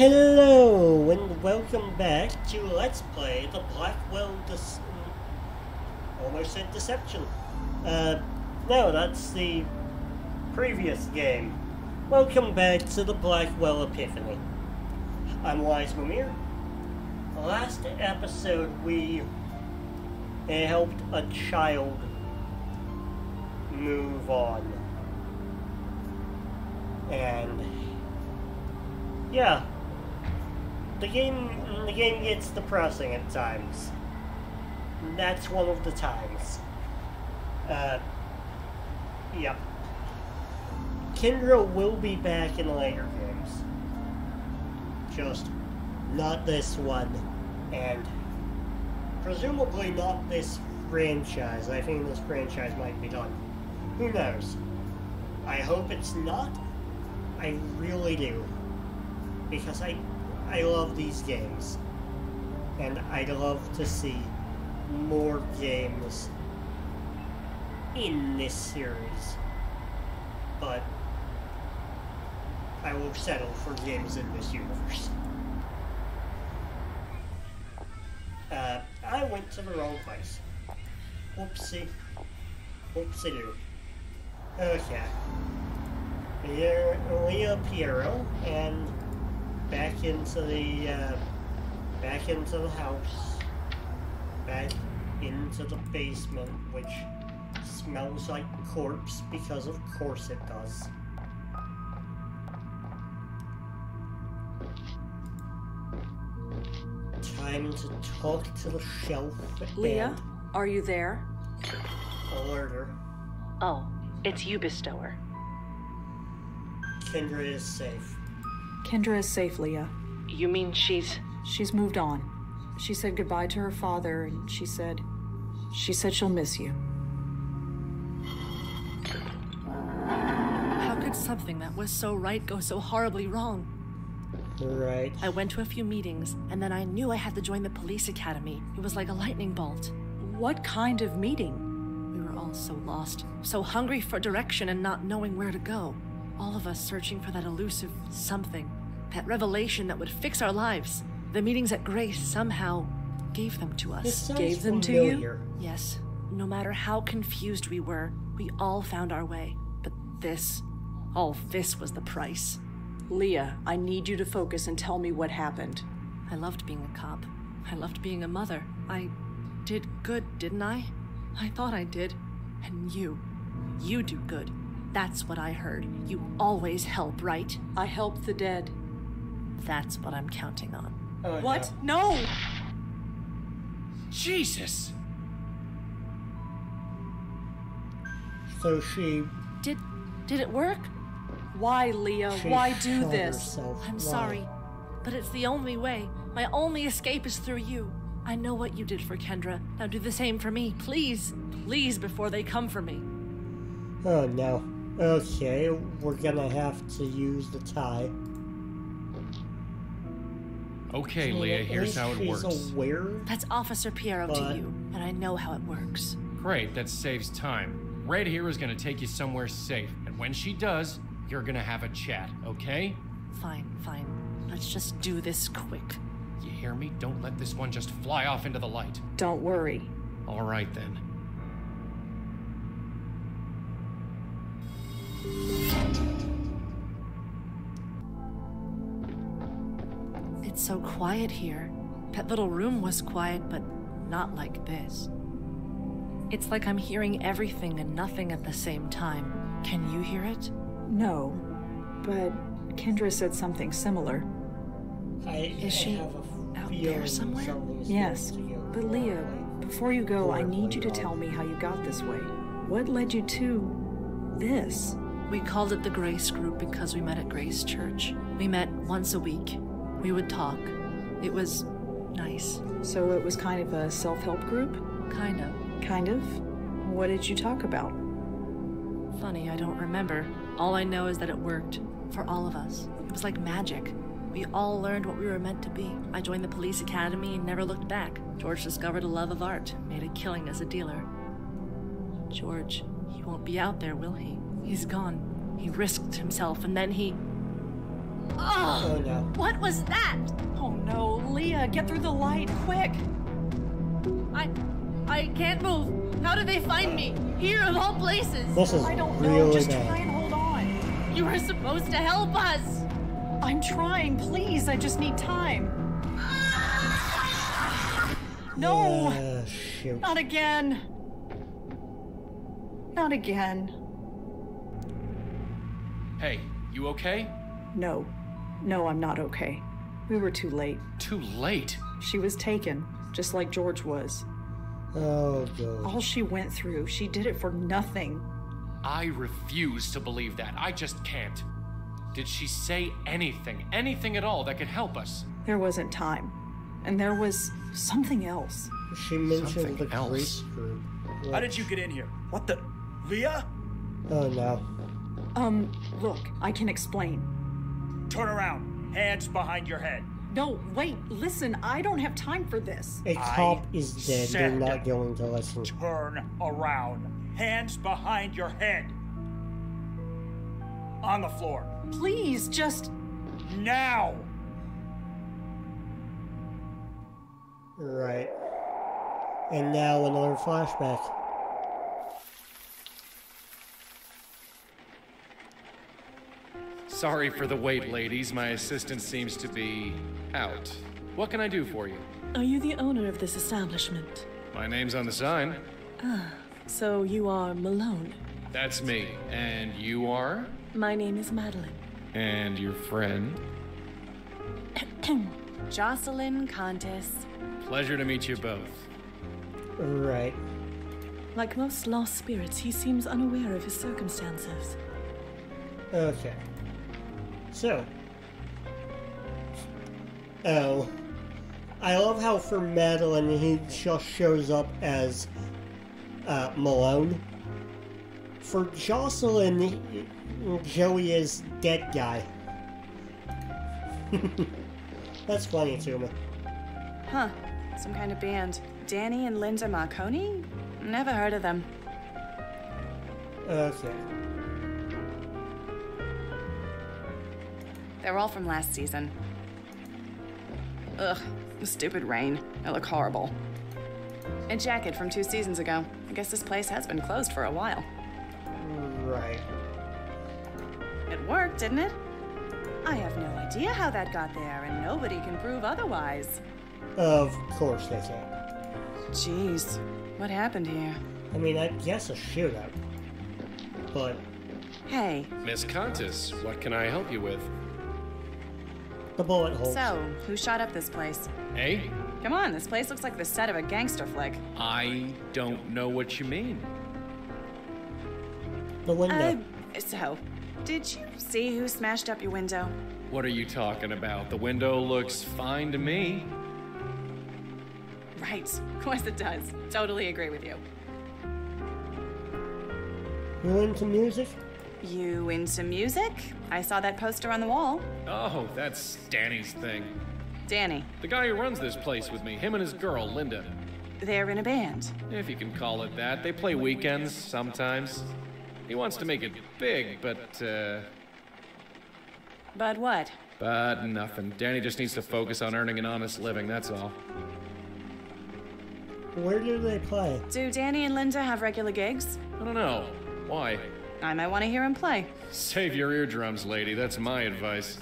Hello and welcome back to Let's Play the Blackwell Dis- almost said Deception. Uh, no, that's the previous game. Welcome back to the Blackwell Epiphany. I'm Wise Mimir. Last episode we helped a child move on. And yeah, the game the game gets depressing at times. That's one of the times. Uh, yeah. Kendra will be back in later games. Just not this one, and presumably not this franchise. I think this franchise might be done. Who knows? I hope it's not. I really do. Because I I love these games. And I'd love to see more games in this series. But I will settle for games in this universe. Uh, I went to the wrong place. Whoopsie. Whoopsie doo. Okay. Here, Leah Piero, and back into the, uh, back into the house. Back into the basement, which smells like corpse because of course it does. Time to talk to the shelf Leah, and are you there? alert her. Oh, it's you, Bestower. Kendra is safe. Kendra is safe, Leah. You mean she's. She's moved on. She said goodbye to her father, and she said. She said she'll miss you. How could something that was so right go so horribly wrong? Right. I went to a few meetings, and then I knew I had to join the police academy. It was like a lightning bolt. What kind of meeting? We were all so lost, so hungry for direction and not knowing where to go. All of us searching for that elusive something, that revelation that would fix our lives. The meetings at Grace somehow gave them to us. gave them to you? Yes, no matter how confused we were, we all found our way. But this, all this was the price. Leah, I need you to focus and tell me what happened. I loved being a cop. I loved being a mother. I did good, didn't I? I thought I did. And you. You do good. That's what I heard. You always help, right? I help the dead. That's what I'm counting on. Oh, What? no. No! Jesus! So she Did did it work? Why, Leah? Why do this? herself. I'm Why? sorry, but it's the only way. My only escape is through you. I know what you did for Kendra. Now do the same for me, please. Please before they come for me. Oh no. Okay, we're gonna have to use the tie. Okay, I mean, Leah, here's how it works. aware. That's Officer Piero But- to you, and I know how it works. Great, that saves time. Red here is gonna take you somewhere safe, and when she does, you're gonna have a chat, okay? Fine, fine. Let's just do this quick. You hear me? Don't let this one just fly off into the light. Don't worry. All right then. It's so quiet here. That little room was quiet, but not like this. It's like I'm hearing everything and nothing at the same time. Can you hear it? No. But Kendra said something similar. I, Is I she have a out there somewhere? Yes. going to go But Leah, before you go, I need you to tell me how you got this way. What led you to this? We called it the Grace Group because we met at Grace Church. We met once a week. We would talk. It was nice. So it was kind of a self help group? Kind of. Kind of. What did you talk about? Funny, I don't remember. All I know is that it worked. For all of us. It was like magic. We all learned what we were meant to be. I joined the police academy and never looked back. George discovered a love of art, made a killing as a dealer. George, he won't be out there, will he? He's gone. He risked himself and then he. Oh, Oh no. What was that? oh no, Leah, get through the light, quick! I. I can't move. How did they find me? Here of all places. This is I don't know, really just try bad. and hold on. You were supposed to help us. I'm trying, please, I just need time. No, Uh, shoot. not again. Not again. Hey, you okay? No, no, I'm not okay. We were too late. Too late. She was taken, just like George was. Oh god. All she went through, she did it for nothing. I refuse to believe that. I just can't. Did she say anything, anything at all that could help us? There wasn't time. And there was something else. She mentioned Something the else. Grace group. How did you get in here? What the? Leah? Oh no. Um, look, I can explain. Turn around. Hands behind your head. No, wait, listen, I don't have time for this. A cop is dead. They're not going to listen. Turn around. Hands behind your head. On the floor. Please, just. Now! Right. And now another flashback. Sorry for the wait, ladies. My assistant seems to be out. What can I do for you? Are you the owner of this establishment? My name's on the sign. Ah, So you are Malone. That's me. And you are? My name is Madeline. And your friend? Jocelyn Contis. Pleasure to meet you both. Right. Like most lost spirits, he seems unaware of his circumstances. Okay. So. Oh. I love how for Madeline he just shows up as uh, Malone. For Jocelyn, Joey is dead guy. That's funny to me. Huh. Some kind of band. Danny and Linda Marconi? Never heard of them. Okay. They were all from last season. Ugh, stupid rain. They look horrible. A jacket from two seasons ago. I guess this place has been closed for a while. Right. It worked, didn't it? I have no idea how that got there, and nobody can prove otherwise. Of course they can. Jeez, what happened here? I mean, I guess a shootout. But Hey, Miss Contis, what can I help you with? The bullet holes. so, who shot up this place? Hey? Come on, this place looks like the set of a gangster flick. I don't know what you mean. the window. Uh, so, did you see who smashed up your window? What are you talking about? The window looks fine to me. Right, of course it does. Totally agree with you. You into music? You into music? I saw that poster on the wall. Oh, that's Danny's thing. Danny, The guy who runs this place with me, him and his girl, Linda. they're in a band. If you can call it that. They play weekends sometimes. He wants to make it big, but, uh. But what? But nothing. Danny just needs to focus on earning an honest living, that's all. Where do they play? Do Danny and Linda have regular gigs? I don't know. Why? I might want to hear him play. Save your eardrums, lady. That's my advice.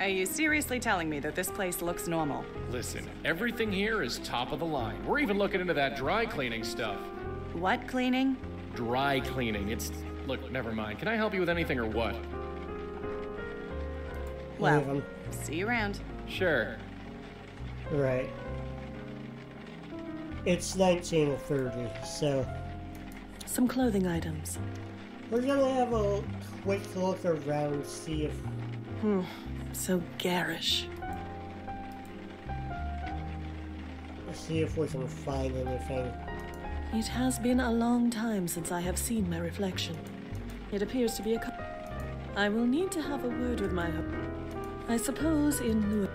Are you seriously telling me that this place looks normal? Listen, everything here is top of the line. We're even looking into that dry cleaning stuff. What cleaning? Dry cleaning. It's. Look, never mind. Can I help you with anything or what? Well, Leave 'em. see you around. Sure. Right. It's 1930, so Some clothing items. we're gonna have a quick look around, see if Hmm, So garish. see if we can find anything. It has been a long time since I have seen my reflection. It appears to be a. cou- I will need to have a word with my. I suppose in New.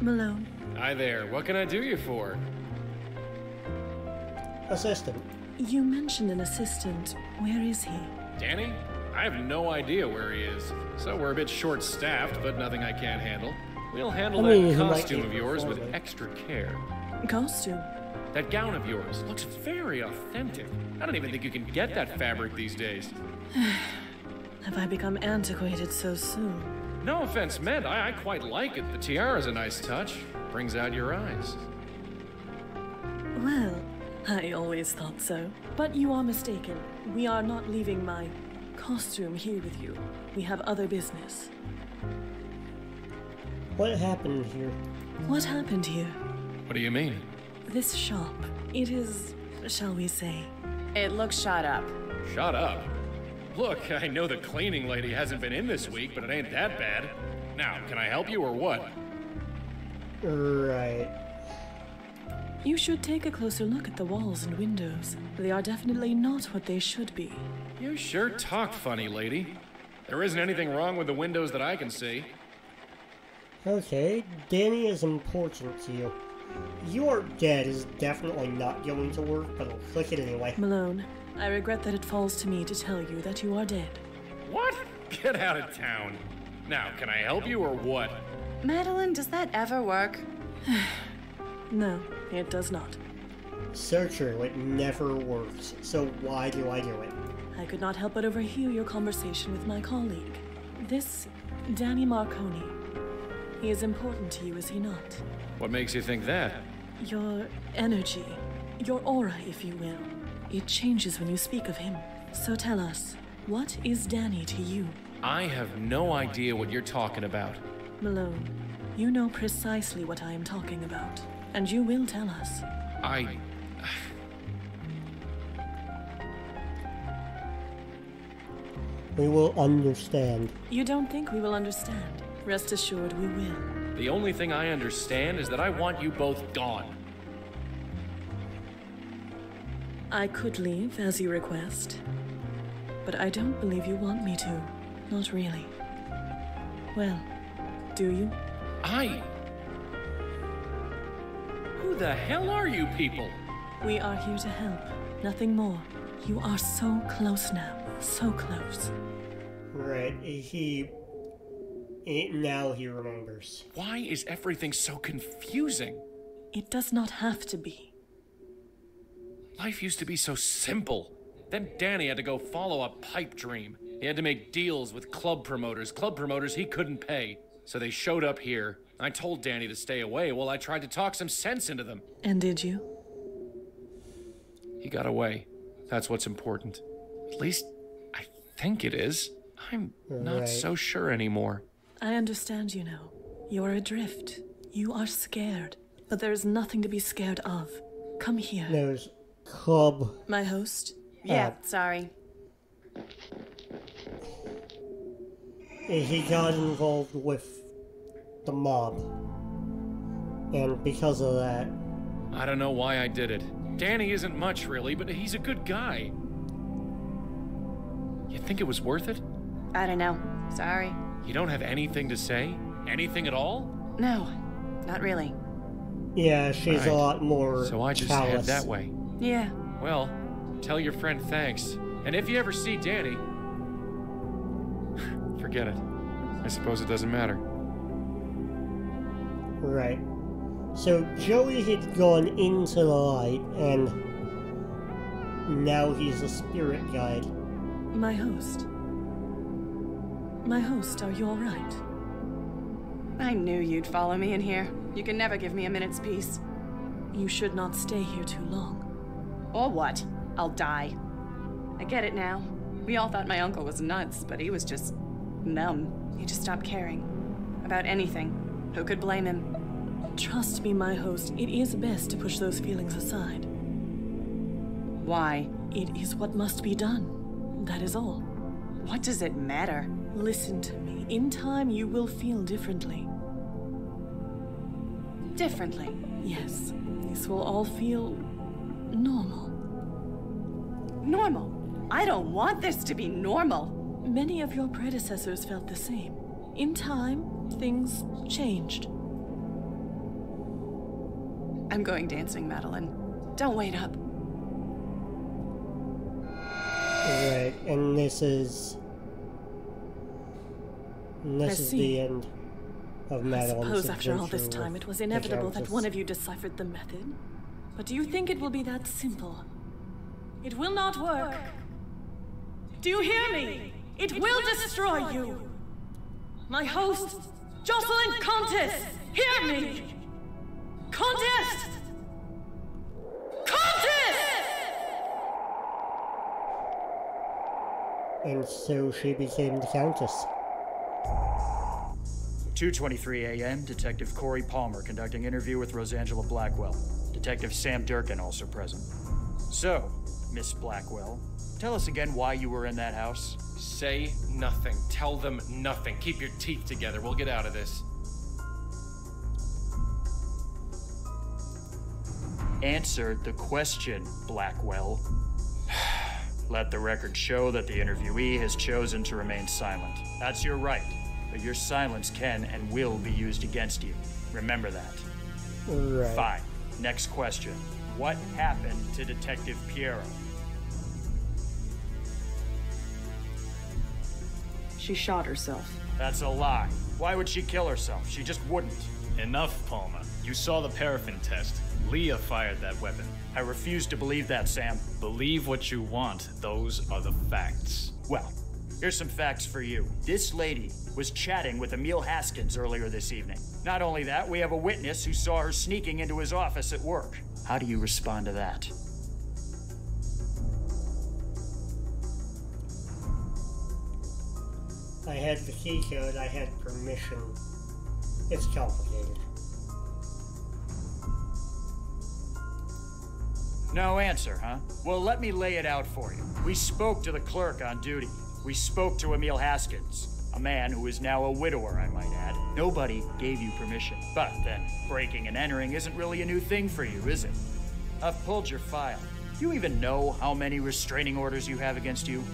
Malone, Hi there. What can I do you for? Assistant. You mentioned an assistant. Where is he? Danny? I have no idea where he is. So we're a bit short staffed, but nothing I can't handle. We'll handle I mean, that costume of yours with performing. extra care. Costume. That gown of yours looks very authentic. I don't even think you can get that fabric these days. Have I become antiquated so soon? No offense meant, I, I quite like it. The tiara's a nice touch. Brings out your eyes. Well, I always thought so. But you are mistaken. We are not leaving my costume here with you. We have other business. What happened here? What happened here? What do you mean? This shop. It is, shall we say, It looks shot up. Shot up. Look, I know the cleaning lady hasn't been in this week, but it ain't that bad. Now, can I help you or what? Right. You should take a closer look at the walls and windows. They are definitely not what they should be. You sure talk funny, lady. There isn't anything wrong with the windows that I can see. Okay, Danny is important to you. Your dead is definitely not going to work, but I'll click it anyway. Malone, I regret that it falls to me to tell you that you are dead. What? Get out of town. Now, can I help you or what? Madeline, does that ever work? No, it does not. So true, it never works. So why do I do it? I could not help but overhear your conversation with my colleague. This Danny Marconi. He is important to you, is he not? What makes you think that? Your energy, your aura, if you will. It changes when you speak of him. So tell us, what is Danny to you? I have no idea what you're talking about. Malone, you know precisely what I am talking about, and you will tell us. I. We will understand. You don't think we will understand. Rest assured, we will. The only thing I understand is that I want you both gone. I could leave as you request, but I don't believe you want me to. Not really. Well, do you? I. Who the hell are you people? We are here to help, nothing more. You are so close now, so close. Right, he. he now he remembers. Why is everything so confusing? It does not have to be. Life used to be so simple. Then Danny had to go follow a pipe dream. He had to make deals with club promoters, club promoters he couldn't pay. So they showed up here. I told Danny to stay away while I tried to talk some sense into them. And did you? He got away. That's what's important. At least, I think it is. I'm not Right. so sure anymore. I understand you now. You are adrift. You are scared. But there is nothing to be scared of. Come here. There's club. My host, Yeah, uh, sorry. He got involved with the mob. And because of that, I don't know why I did it. Danny isn't much, really, but he's a good guy. You think it was worth it? I don't know. Sorry. You don't have anything to say? Anything at all? No, not really. yeah, she's a lot more. So I just callous. head that way. Yeah. Well, tell your friend thanks. And if you ever see Danny, forget it. I suppose it doesn't matter. Right. So Joey had gone into the light, and now he's a spirit guide. my host. My host, are you alright? I knew you'd follow me in here. You can never give me a minute's peace. You should not stay here too long. Or what? I'll die. I get it now. We all thought my uncle was nuts, but he was just numb. He just stopped caring. About anything. Who could blame him? Trust me, my host, it is best to push those feelings aside. Why? It is what must be done. That is all. What does it matter? Listen to me. In time, you will feel differently. Differently. Yes, this will all feel normal. Normal. I don't want this to be normal. Many of your predecessors felt the same. In time, things changed. I'm going dancing, Madeline. Don't wait up. Right, and this is. And this I is see. the end of I suppose after all this time it was inevitable that one of you deciphered the method. But do you think it will be that simple? It will not work. Do you hear me? It will destroy you. My host, Jocelyn Countess, hear me. Countess! Countess! And so she became the Countess. 2:23 a.m. Detective Corey Palmer conducting interview with Rosangela Blackwell. Detective Sam Durkin also present. So, Miss Blackwell, tell us again why you were in that house. Say nothing. Tell them nothing. Keep your teeth together. We'll get out of this. Answer the question, Blackwell. Let the record show that the interviewee has chosen to remain silent. That's your right, but your silence can and will be used against you. Remember that. Right. Fine. Next question. What happened to Detective Piero? She shot herself. That's a lie. Why would she kill herself? She just wouldn't. Enough, Palmer. You saw the paraffin test. Leah fired that weapon. I refuse to believe that, Sam. Believe what you want. Those are the facts. Well, here's some facts for you. This lady was chatting with Emil Haskins earlier this evening. Not only that, we have a witness who saw her sneaking into his office at work. How do you respond to that? Had the key code, I had permission. It's complicated. No answer, huh? Well, let me lay it out for you. We spoke to the clerk on duty. We spoke to Emil Haskins, a man who is now a widower, I might add. Nobody gave you permission. But then, breaking and entering isn't really a new thing for you, is it? I've pulled your file. Do you even know how many restraining orders you have against you?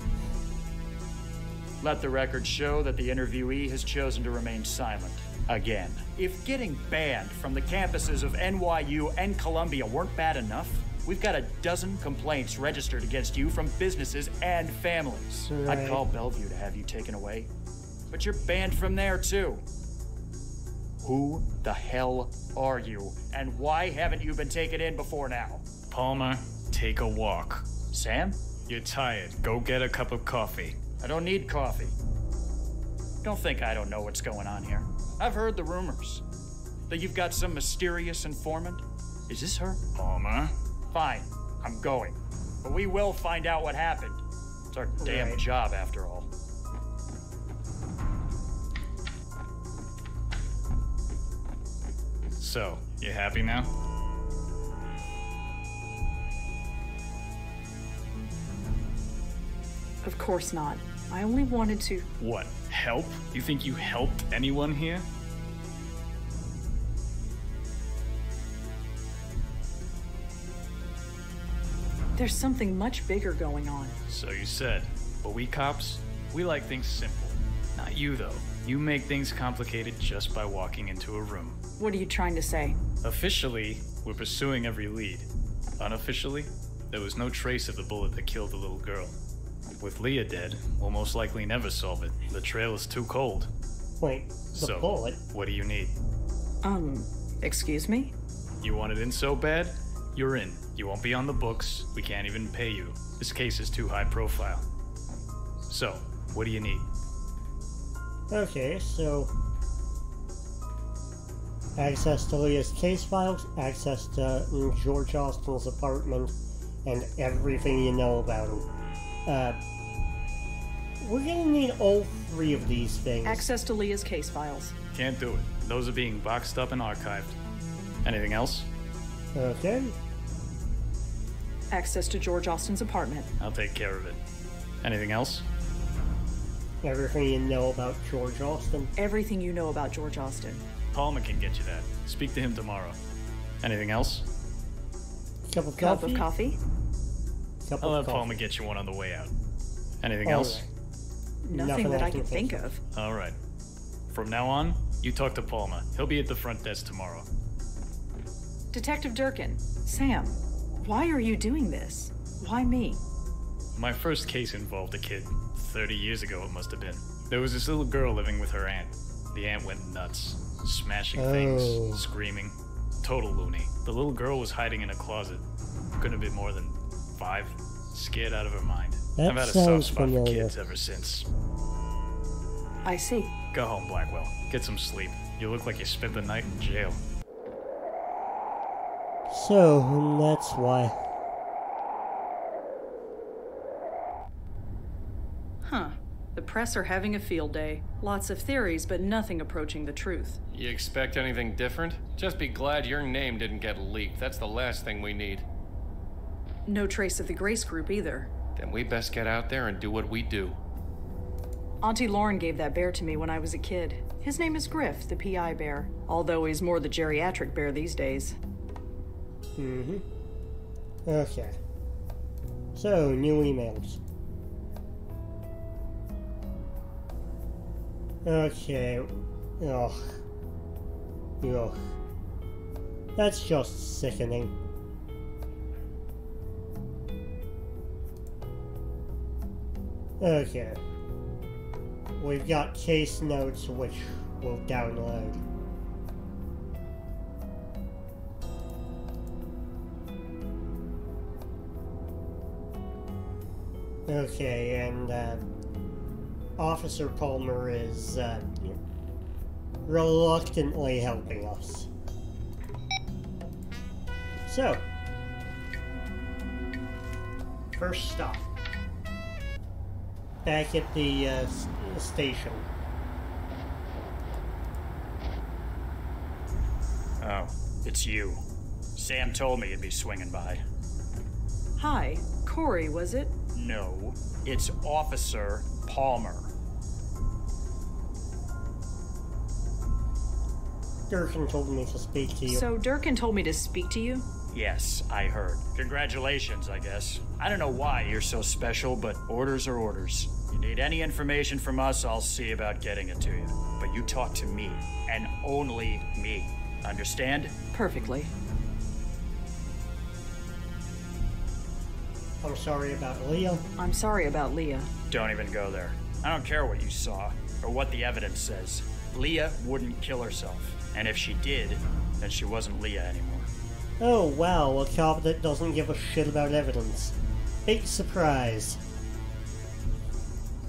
Let the record show that the interviewee has chosen to remain silent. Again. If getting banned from the campuses of NYU and Columbia weren't bad enough, we've got a dozen complaints registered against you from businesses and families. I'd call Bellevue to have you taken away. But you're banned from there, too. Who the hell are you? And why haven't you been taken in before now? Palmer, take a walk. Sam? You're tired. Go get a cup of coffee. I don't need coffee. Don't think I don't know what's going on here. I've heard the rumors that you've got some mysterious informant. Is this her? Palmer? Fine, I'm going. But we will find out what happened. It's our damn job, after all. So, you happy now? Of course not. I only wanted to. What? Help? You think you helped anyone here? There's something much bigger going on. So you said. But we cops, we like things simple. Not you, though. You make things complicated just by walking into a room. What are you trying to say? Officially, we're pursuing every lead. Unofficially, there was no trace of the bullet that killed the little girl. With Leah dead, we'll most likely never solve it. The trail is too cold. Wait, the so, bullet? what do you need? Um, excuse me? You want it in so bad? You're in. You won't be on the books. We can't even pay you. This case is too high profile. So, what do you need? Okay, so. Access to Leah's case files, access to George Austin's apartment, and everything you know about him. Uh. We're gonna need all three of these things. Access to Leah's case files. Can't do it. Those are being boxed up and archived. Anything else? Okay. Access to George Austin's apartment. I'll take care of it. Anything else? Everything you know about George Austin. Everything you know about George Austin. Palmer can get you that. Speak to him tomorrow. Anything else? Cup of Cup of coffee? Cup I'll of let coffee. Palmer get you one on the way out. Anything All else? right. Nothing, Nothing that I I can can think think of. All right. From now on, you talk to Palmer. He'll be at the front desk tomorrow. Detective Durkin, Sam, why are you doing this? Why me? My first case involved a kid. 30 years ago, it must have been. There was this little girl living with her aunt. The aunt went nuts, smashing Oh. things, screaming. Total loony. The little girl was hiding in a closet. Couldn't have been more than five. Scared out of her mind. That I've had a sounds soft spot familiar. for kids ever since. I see. Go home, Blackwell. Get some sleep. You look like you spent the night in jail. So, that's why. Huh. The press are having a field day. Lots of theories, but nothing approaching the truth. You expect anything different? Just be glad your name didn't get leaked. That's the last thing we need. No trace of the Grace Group either. Then we best get out there and do what we do. Auntie Lauren gave that bear to me when I was a kid. His name is Griff, the PI bear, although he's more the geriatric bear these days. Mm-hmm. Okay. So, new emails. Okay. Ugh. Ugh. That's just sickening. Okay. We've got case notes which we'll download. Okay, and uh, Officer Palmer is uh, reluctantly helping us. So, first stop. Back at the uh, station. Oh, it's you. Sam told me you'd be swinging by. Hi, Corey, was it? No, it's Officer Palmer. Durkin told me to speak to you. So Durkin told me to speak to you? Yes, I heard. Congratulations, I guess. I don't know why you're so special, but orders are orders. You need any information from us, I'll see about getting it to you. But you talk to me, and only me. Understand? Perfectly. I'm sorry about Leah. I'm sorry about Leah. Don't even go there. I don't care what you saw, or what the evidence says. Leah wouldn't kill herself. And if she did, then she wasn't Leah anymore. Oh wow, a cop that doesn't give a shit about evidence. Big surprise.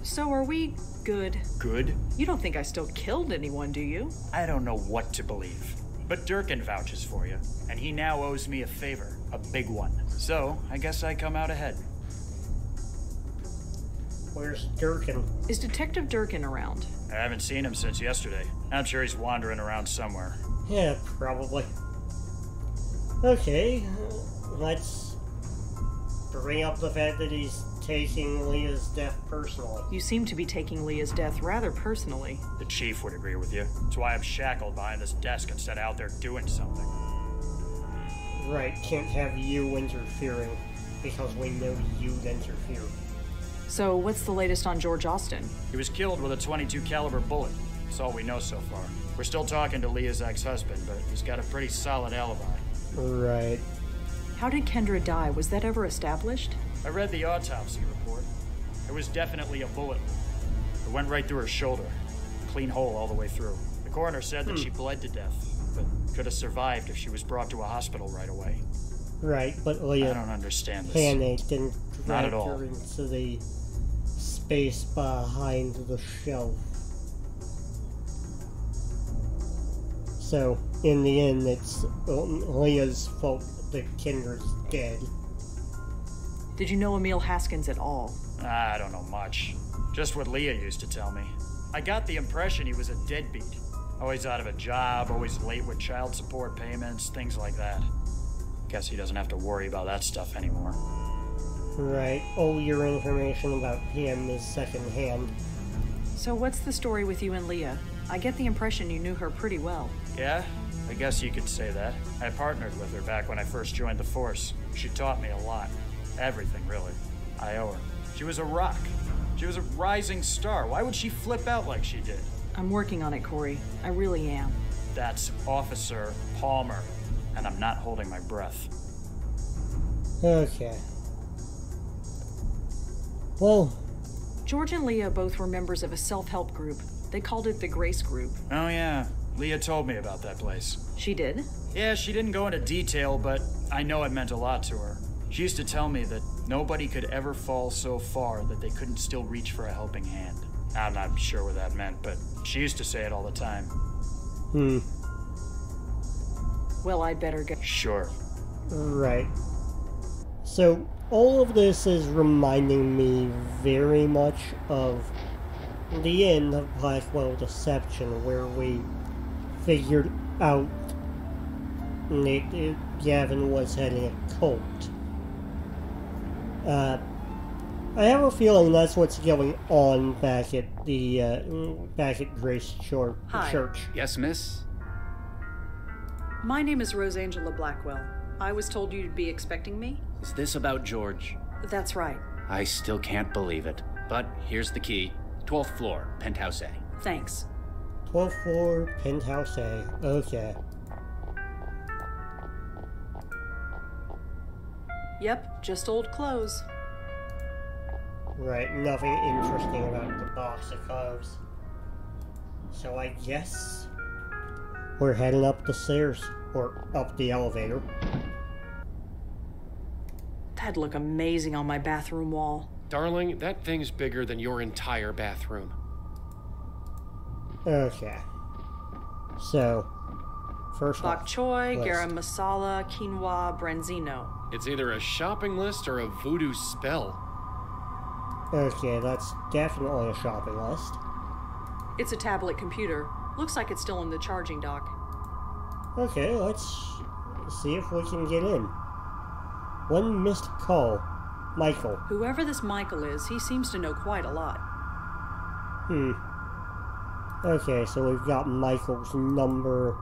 So are we good? Good? You don't think I still killed anyone, do you? I don't know what to believe. But Durkin vouches for you, and he now owes me a favor, a big one. So, I guess I come out ahead. Where's Durkin? Is Detective Durkin around? I haven't seen him since yesterday. I'm sure he's wandering around somewhere. Yeah, probably. Okay, let's bring up the fact that he's taking Leah's death personally. You seem to be taking Leah's death rather personally. The chief would agree with you. That's why I'm shackled behind this desk instead of out there doing something. Right, can't have you interfering because we know you'd interfere. So what's the latest on George Austin? He was killed with a 22 caliber bullet. That's all we know so far. We're still talking to Leah's ex-husband, but he's got a pretty solid alibi. Right. How did Kendra die? Was that ever established? I read the autopsy report. It was definitely a bullet. It went right through her shoulder. Clean hole all the way through. The coroner said that she hmm. bled to death, but could have survived if she was brought to a hospital right away. Right, but Leah I don't understand this. panicked and Not dragged at all. her into the space behind the shelf. So, in the end, it's Leah's fault that Kendra's dead. Did you know Emil Haskins at all? Ah, I don't know much. Just what Leah used to tell me. I got the impression he was a deadbeat. Always out of a job, always late with child support payments, things like that. Guess he doesn't have to worry about that stuff anymore. Right, all your information about him is secondhand. So what's the story with you and Leah? I get the impression you knew her pretty well. Yeah, I guess you could say that. I partnered with her back when I first joined the force. She taught me a lot. Everything, really. I owe her. She was a rock. She was a rising star. Why would she flip out like she did? I'm working on it, Corey. I really am. That's Officer Palmer, and I'm not holding my breath. Okay. Well, George and Leah both were members of a self help group. They called it the Grace Group. Oh, yeah. Leah told me about that place. She did? Yeah, she didn't go into detail, but I know it meant a lot to her. She used to tell me that nobody could ever fall so far that they couldn't still reach for a helping hand. I'm not sure what that meant, but she used to say it all the time. hmm, Well, I'd better go. Sure. right. So, all of this is reminding me very much of the end of Blackwell Deception, where we figured out that uh, Gavin was heading a cult. Uh, I have a feeling that's what's going on back at the uh, back at Grace Chor- Hi. Church. Yes, miss? My name is Rosangela Blackwell. I was told you'd be expecting me? Is this about George? That's right. I still can't believe it. But here's the key 12th floor, penthouse A. Thanks. 12th floor, penthouse A. Okay. Yep, just old clothes. Right, nothing interesting about the box of clothes. So I guess we're heading up the stairs, or up the elevator. That'd look amazing on my bathroom wall. Darling, that thing's bigger than your entire bathroom. Okay. So, first Bok off, choy, garam masala, quinoa, branzino. It's either a shopping list or a voodoo spell. Okay, that's definitely a shopping list. It's a tablet computer. Looks like it's still in the charging dock. Okay, let's see if we can get in. One missed call. Michael. Whoever this Michael is, he seems to know quite a lot. Hmm. Okay, so we've got Michael's number.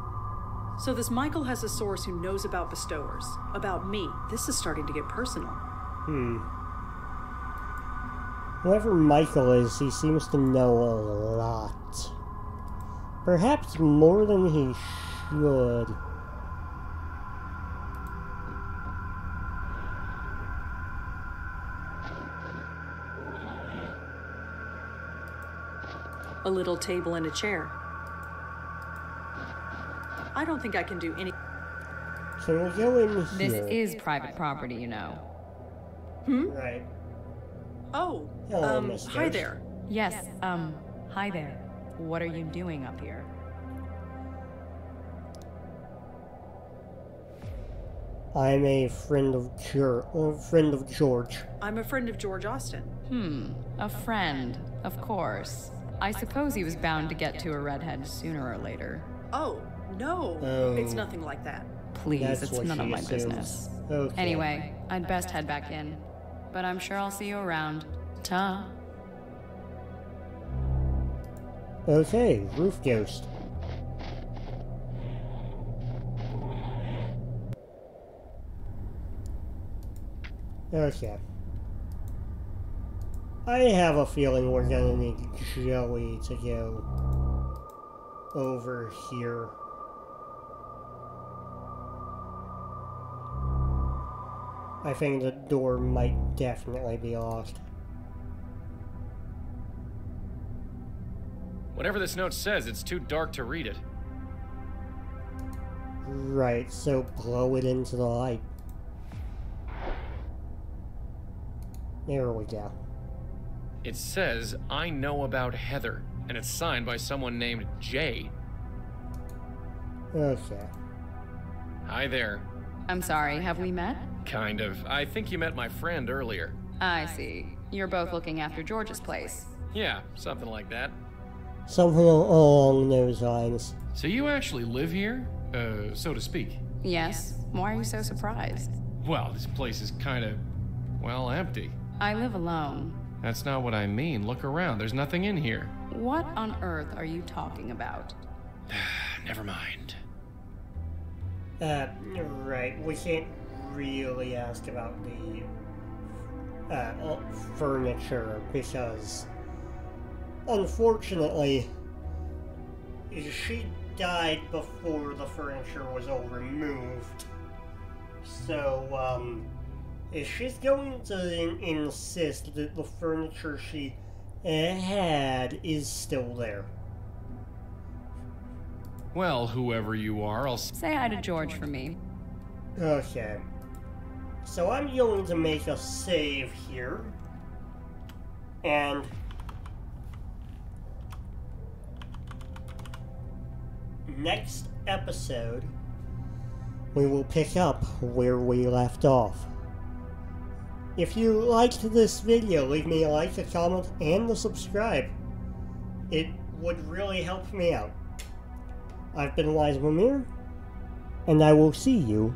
So this Michael has a source who knows about bestowers, about me. This is starting to get personal. Hmm. Whoever Michael is, he seems to know a lot. Perhaps more than he should. A little table and a chair. I don't think I can do any. Can we go in This is private property, you know. Hmm? Right. Oh, Hello, um, mister. hi there. Yes, um, hi there. What are you doing up here? I'm a friend of Cure, uh, friend of George. I'm a friend of George Austin. Hmm, a friend, of course. I suppose he was bound to get to a redhead sooner or later. Oh, no. Oh. It's nothing like that. Please, That's it's none of my assumes. business. Okay. Anyway, I'd best head back in. But I'm sure I'll see you around. Ta. Okay, roof ghost. Okay. I have a feeling we're gonna need Joey to go over here. I think the door might definitely be locked. Whatever this note says, it's too dark to read it. Right, so blow it into the light. There we go. It says, I know about Heather, and it's signed by someone named Jay. Okay. Hi there. I'm sorry, have we met? Kind of. I think you met my friend earlier. I see. You're both looking after George's place. Yeah, something like that. Something along those lines. So you actually live here? Uh, so to speak. Yes? Why are you so surprised? Well, this place is kind of, well, empty. I live alone. That's not what I mean. Look around. There's nothing in here. What on earth are you talking about? Never mind. Uh, right. We can't really ask about the uh, uh, furniture because, unfortunately, she died before the furniture was all removed. So, um, is she's going to in- insist that the furniture she uh, had is still there. Well, whoever you are, I'll. Say hi to George for me. Okay. So I'm going to make a save here. And next episode we will pick up where we left off. If you liked this video, leave me a like, a comment, and a subscribe. It would really help me out. I've been Wise Mimir, and I will see you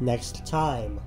next time.